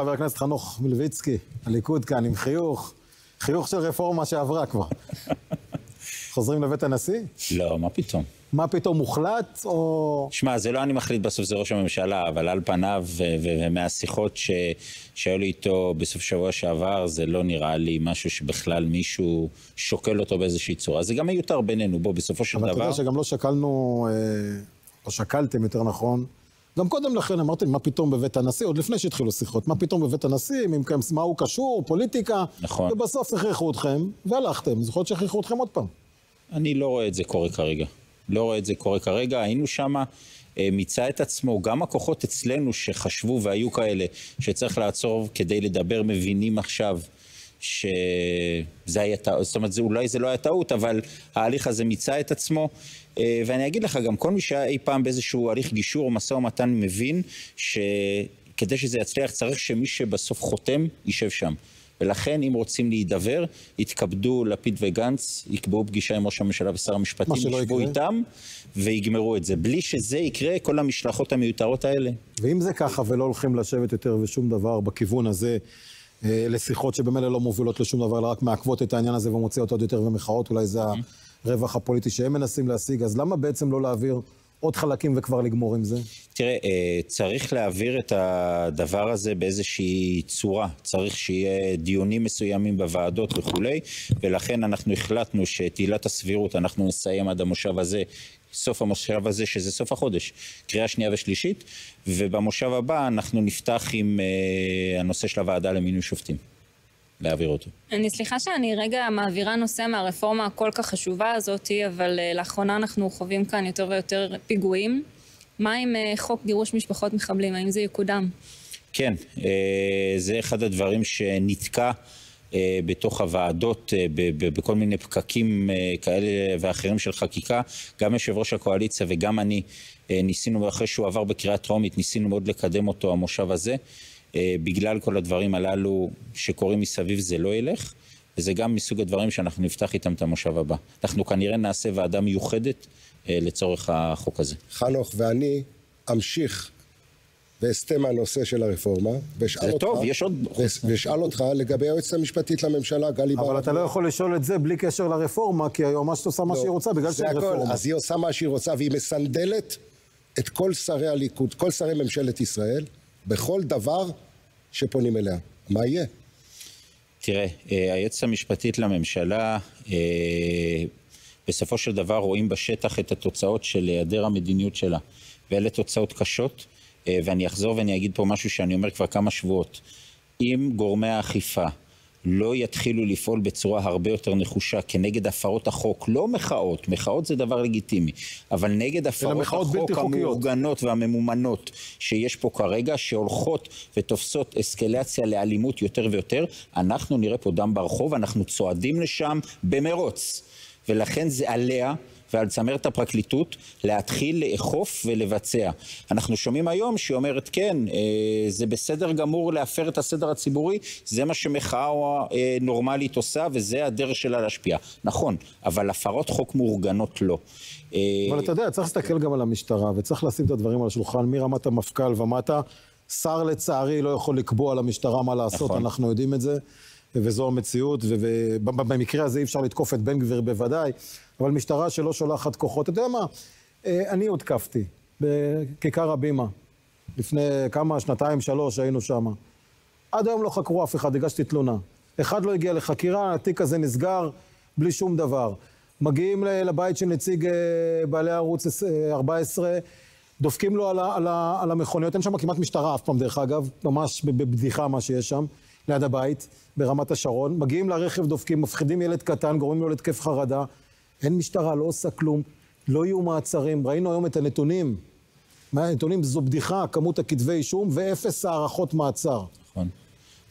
חבר הכנסת חנוך מלביצקי, הליכוד כאן עם חיוך, חיוך של רפורמה שעברה כבר. חוזרים לבית הנשיא? לא, מה פתאום. מה פתאום מוחלט, או... שמע, זה לא אני מחליט בסוף, זה ראש הממשלה, אבל על פניו, ומהשיחות ש... שהיו לי איתו בסוף שבוע שעבר, זה לא נראה לי משהו שבכלל מישהו שוקל אותו באיזושהי צורה. זה גם מיותר בינינו, בוא, בסופו של אבל דבר... אבל אתה יודע שגם לא שקלנו, אה, או שקלתם יותר נכון, גם קודם לכן אמרתם, מה פתאום בבית הנשיא, עוד לפני שהתחילו שיחות, מה פתאום בבית הנשיא, מה הוא קשור, פוליטיקה, נכון. ובסוף הכריחו אתכם, והלכתם, זוכר שהכריחו אתכם עוד פעם. אני לא רואה את זה קורה כרגע. לא רואה את זה קורה כרגע. היינו שם, אה, מיצה את עצמו, גם הכוחות אצלנו שחשבו והיו כאלה שצריך לעצור כדי לדבר, מבינים עכשיו שזה היה טעות, זאת אומרת, זה, אולי זה לא היה טעות, אבל ההליך הזה מיצה את עצמו. אה, ואני אגיד לך, גם כל מי שהיה אי פעם באיזשהו הליך גישור או משא ומתן מבין שכדי שזה יצליח צריך שמי שבסוף חותם יישב שם. ולכן, אם רוצים להידבר, יתכבדו לפיד וגנץ, יקבעו פגישה עם ראש הממשלה ושר המשפטים, ישבו איתם ויגמרו את זה. בלי שזה יקרה, כל המשלחות המיותרות האלה. ואם זה ככה ולא הולכים לשבת יותר ושום דבר בכיוון הזה, אה, לשיחות שבמילא לא מובילות לשום דבר, אלא רק מעכבות את העניין הזה ומוציאות עוד יותר במחאות, אולי זה הרווח הפוליטי שהם מנסים להשיג, אז למה בעצם לא להעביר עוד חלקים וכבר לגמור עם זה? תראה, אה, צריך להעביר את הדבר הזה באיזושהי צורה. צריך שיהיה דיונים מסוימים בוועדות וכולי, ולכן אנחנו החלטנו שאת עילת הסבירות אנחנו נסיים עד המושב הזה, סוף המושב הזה, שזה סוף החודש, קריאה שנייה ושלישית, ובמושב הבא אנחנו נפתח עם uh, הנושא של הוועדה למינוי שופטים. להעביר אותו. אני סליחה שאני רגע מעבירה נושא מהרפורמה הכל כך חשובה הזאת, אבל uh, לאחרונה אנחנו חווים כאן יותר ויותר פיגועים. מה עם uh, חוק גירוש משפחות מחבלים? האם זה יקודם? כן, uh, זה אחד הדברים שנתקע. בתוך הוועדות, בכל מיני פקקים כאלה ואחרים של חקיקה. גם יושב ראש הקואליציה וגם אני ניסינו, אחרי שהוא עבר בקריאה טרומית, ניסינו מאוד לקדם אותו המושב הזה. אה, בגלל כל הדברים הללו שקורים מסביב זה לא ילך, וזה גם מסוג הדברים שאנחנו נפתח איתם את המושב הבא. אנחנו כנראה נעשה ועדה מיוחדת אה, לצורך החוק הזה. חנוך ואני אמשיך ואסטה מהנושא של הרפורמה, ואשאל אותך, טוב, יש עוד... ואשאל אותך לגבי היועצת המשפטית לממשלה, גלי ברק. אבל אתה לא יכול לשאול את זה בלי קשר לרפורמה, כי היועמ"שית עושה מה לא, שהיא רוצה, בגלל שהיא רפורמה. אז היא עושה מה שהיא רוצה, והיא מסנדלת את כל שרי הליכוד, כל שרי ממשלת ישראל, בכל דבר שפונים אליה. מה יהיה? תראה, אה, היועצת המשפטית לממשלה, אה, בסופו של דבר רואים בשטח את התוצאות של היעדר המדיניות שלה, ואלה תוצאות קשות, אה, ואני אחזור ואני אגיד פה משהו שאני אומר כבר כמה שבועות. אם גורמי האכיפה לא יתחילו לפעול בצורה הרבה יותר נחושה כנגד הפרות החוק, לא מחאות, מחאות זה דבר לגיטימי, אבל נגד הפרות החוק המאורגנות והממומנות שיש פה כרגע, שהולכות ותופסות אסקלציה לאלימות יותר ויותר, אנחנו נראה פה דם ברחוב, אנחנו צועדים לשם במרוץ, ולכן זה עליה ועל צמרת הפרקליטות להתחיל לאכוף ולבצע. אנחנו שומעים היום שהיא אומרת כן, אה, זה בסדר גמור להפר את הסדר הציבורי, זה מה שמחאה אה, נורמלית עושה וזה הדרך שלה להשפיע. נכון, אבל הפרות חוק מאורגנות לא. אה, אבל אתה יודע, צריך להסתכל גם על המשטרה וצריך לשים את הדברים על השולחן מרמת המפכ"ל ומטה. שר לצערי לא יכול לקבוע למשטרה מה לעשות, נכון. אנחנו יודעים את זה. וזו המציאות, ובמקרה הזה אי אפשר לתקוף את בן גביר בוודאי, אבל משטרה שלא שולחת כוחות, אתה יודע מה, אה, אני הותקפתי בכיכר הבימה, לפני כמה, שנתיים, שלוש, היינו שם. עד היום לא חקרו אף אחד, הגשתי תלונה. אחד לא הגיע לחקירה, התיק הזה נסגר בלי שום דבר. מגיעים לבית של נציג אה, בעלי ערוץ 14, אה, דופקים לו על, על, על המכוניות, אין שם כמעט משטרה אף פעם, דרך אגב, ממש בבדיחה מה שיש שם. ליד הבית, ברמת השרון, מגיעים לרכב, דופקים, מפחידים ילד קטן, גורמים לו להתקף חרדה. אין משטרה, לא עושה כלום, לא יהיו מעצרים. ראינו היום את הנתונים. הנתונים זו בדיחה, כמות הכתבי אישום ואפס הערכות מעצר. נכון.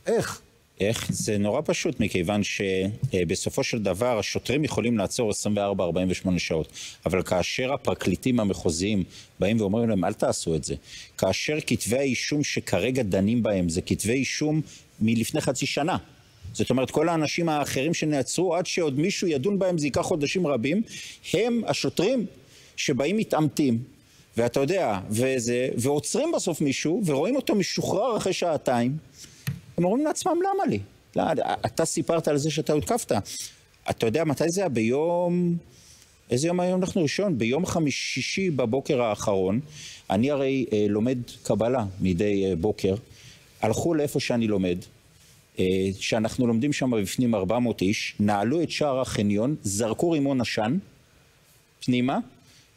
איך? איך? זה נורא פשוט, מכיוון שבסופו של דבר השוטרים יכולים לעצור 24-48 שעות, אבל כאשר הפרקליטים המחוזיים באים ואומרים להם, אל תעשו את זה, כאשר כתבי האישום שכרגע דנים בהם זה כתבי אישום מלפני חצי שנה, זאת אומרת, כל האנשים האחרים שנעצרו, עד שעוד מישהו ידון בהם, זה ייקח חודשים רבים, הם השוטרים שבאים מתעמתים, ואתה יודע, וזה, ועוצרים בסוף מישהו, ורואים אותו משוחרר אחרי שעתיים, הם אומרים לעצמם, למה לי? לא, אתה סיפרת על זה שאתה הותקפת. אתה יודע מתי זה היה? ביום... איזה יום היום אנחנו ראשון? ביום חמישי בבוקר האחרון, אני הרי אה, לומד קבלה מדי אה, בוקר, הלכו לאיפה שאני לומד, אה, שאנחנו לומדים שם בפנים 400 איש, נעלו את שער החניון, זרקו רימון עשן פנימה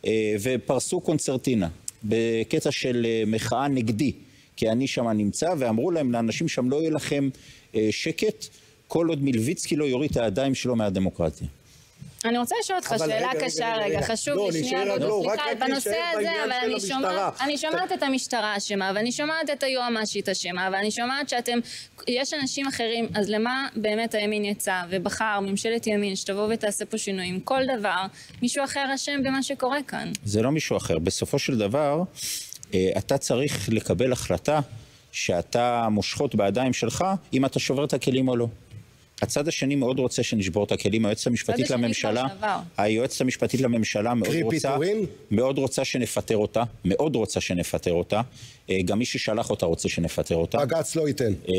אה, ופרסו קונצרטינה בקטע של אה, מחאה נגדי, כי אני שם נמצא, ואמרו להם לאנשים שם לא יהיה לכם שקט כל עוד מלביצקי לא יוריד את הידיים שלו מהדמוקרטיה. אני רוצה לשאול אותך שאלה רגע, קשה רגע, רגע, רגע. חשוב לא, לי אני שנייה, לא, סליחה, בנושא הזה, אבל אני. אני שומעת את המשטרה אשמה, ואני שומעת את היועמ"שית אשמה, ואני שומעת שאתם, יש אנשים אחרים, אז למה באמת הימין יצא ובחר ממשלת ימין שתבוא ותעשה פה שינויים? כל דבר, מישהו אחר אשם במה שקורה כאן. זה לא מישהו אחר. בסופו של דבר, אה, אתה צריך לקבל החלטה שאתה מושכות בידיים שלך, אם אתה שובר את הכלים או לא. הצד השני מאוד רוצה שנשבור את הכלים, היועצת המשפטית לממשלה. היועצת המשפטית לממשלה מאוד רוצה? מאוד רוצה שנפטר אותה, מאוד רוצה שנפטר אותה, אה, גם מי ששלח אותה רוצה שנפטר אותה. בג"ץ לא ייתן. אה,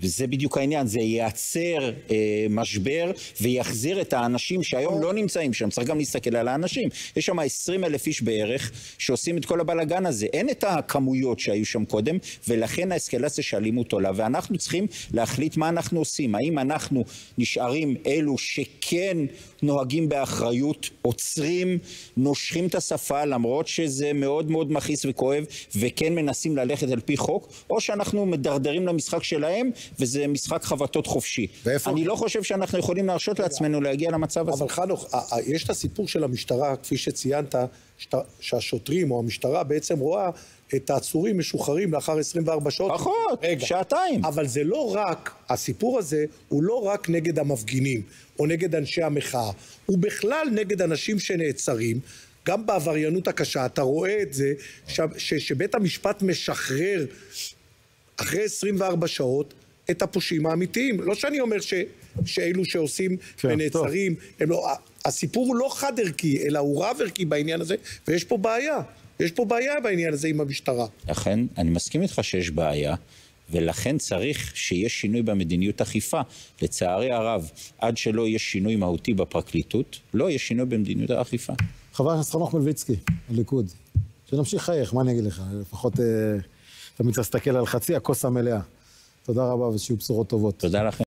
וזה בדיוק העניין, זה ייצר אה, משבר ויחזיר את האנשים שהיום לא נמצאים שם, צריך גם להסתכל על האנשים. יש שם 20 אלף איש בערך שעושים את כל הבלגן הזה. אין את הכמויות שהיו שם קודם, ולכן האסקלציה של אלימות עולה, ואנחנו צריכים להחליט מה אנחנו עושים. האם אנחנו נשארים אלו שכן נוהגים באחריות, עוצרים, נושכים את השפה, למרות שזה מאוד מאוד מכעיס וכואב, וכן מנסים ללכת על פי חוק, או שאנחנו מדרדרים למשחק שלהם, וזה משחק חבטות חופשי. ואיפה- אני לא חושב שאנחנו יכולים להרשות לעצמנו להגיע למצב הזה. אבל חנוך, יש את הסיפור של המשטרה, כפי שציינת, שהשוטרים או המשטרה בעצם רואה את העצורים משוחררים לאחר 24 שעות. פחות, שעתיים. אבל זה לא רק, הסיפור הזה הוא לא רק נגד המפגינים או נגד אנשי המחאה, הוא בכלל נגד אנשים שנעצרים. גם בעבריינות הקשה, אתה רואה את זה ש, ש, שבית המשפט משחרר אחרי 24 שעות את הפושעים האמיתיים. לא שאני אומר ש, שאלו שעושים כן, ונעצרים, הם לא, הסיפור הוא לא חד ערכי, אלא הוא רב ערכי בעניין הזה, ויש פה בעיה. יש פה בעיה בעניין הזה עם המשטרה. לכן, אני מסכים איתך שיש בעיה, ולכן צריך שיהיה שינוי במדיניות אכיפה. לצערי הרב, עד שלא יהיה שינוי מהותי בפרקליטות, לא יהיה שינוי במדיניות האכיפה. חבר הכנסת חנוך מלביצקי, הליכוד. שנמשיך לחייך, מה אני אגיד לך? לפחות אה, תמיד צריך להסתכל על חצי הכוס המלאה. תודה רבה ושיהיו בשורות טובות. תודה לכם.